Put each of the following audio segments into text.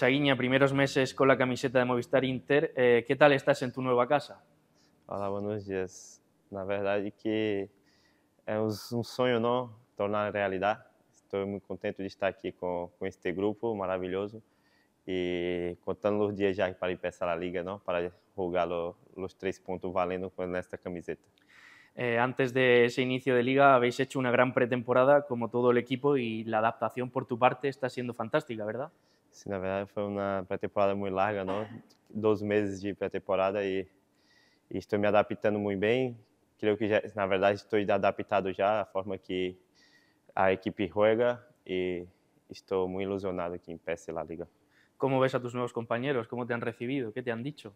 Chaguiña, primeros meses con la camiseta de Movistar Inter, eh, ¿qué tal estás en tu nueva casa? Olá, buenos dias. Na verdade que é um sonho, não, tornar realidade. Estou muito contente de estar aqui com, com este grupo maravilhoso e contando os dias já para empezar a liga, não, para jogar lo, los tres puntos valendo con esta camiseta. Eh, antes de ese inicio de liga habéis hecho una gran pretemporada como todo el equipo y la adaptación por tu parte está siendo fantástica, ¿verdad? Sí, na verdade foi uma pré-temporada muito larga, não? Dois meses de pré-temporada e, e, estou me adaptando muito bem. Creio que já, na verdade estou adaptado já à forma que a equipe juega e estou muito ilusionado que empiece a liga. ¿Cómo ves a tus nuevos compañeros? ¿Cómo te han recibido? ¿Qué te han dicho?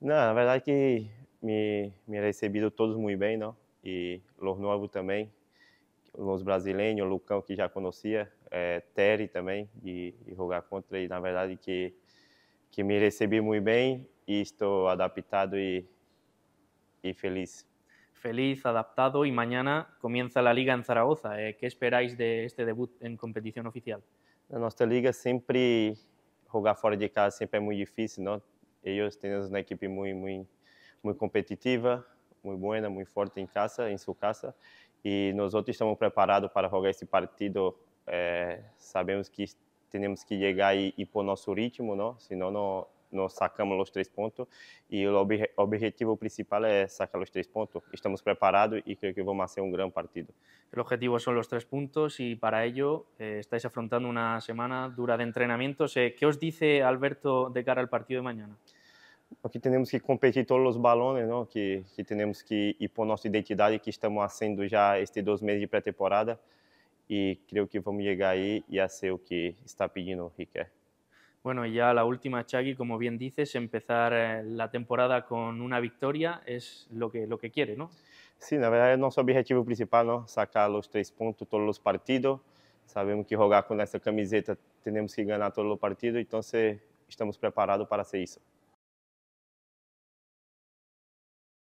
Não, na verdade que me, me recebido todos muito bem, não? E os novos também, os brasileiros, o Lucão que já conhecia, é, Terry também, de, de jogar contra, e na verdade que, que me recebi muito bem e estou adaptado e, e feliz. Feliz, adaptado y mañana comienza la liga en Zaragoza. Eh, ¿Qué esperáis de este debut en competición oficial? Na nossa liga sempre jogar fora de casa sempre é muito difícil, não? Eles têm uma equipe muito muito muito competitiva, muito boa, muito forte em casa, em sua casa. E nós outros estamos preparados para jogar esse partido. É, sabemos que temos que chegar e ir para o nosso ritmo, não? Senão não nós sacamos os três pontos e o ob objetivo principal é sacar os três pontos. Estamos preparados e creio que vamos fazer um grande partido. O objetivo são os três pontos e para ello eh, estáis afrontando uma semana dura de entrenamientos. Eh, ¿Qué os dice Alberto de cara al partido de mañana? que temos que competir todos os balões, não? Que, que temos que ir por nossa identidade que estamos fazendo já estes dois meses de pré-temporada e creio que vamos chegar aí e a ser o que está pedindo o Riquet. Bueno, y ya la última, Chagui, como bien dices, empezar eh, la temporada con una victoria es lo que, lo que quiere, ¿no? Sí, na verdade, nosso objetivo principal, não? sacar os três pontos todos os partidos. Sabemos que jogar com essa camiseta temos que ganhar todos os partidos, então estamos preparados para ser isso.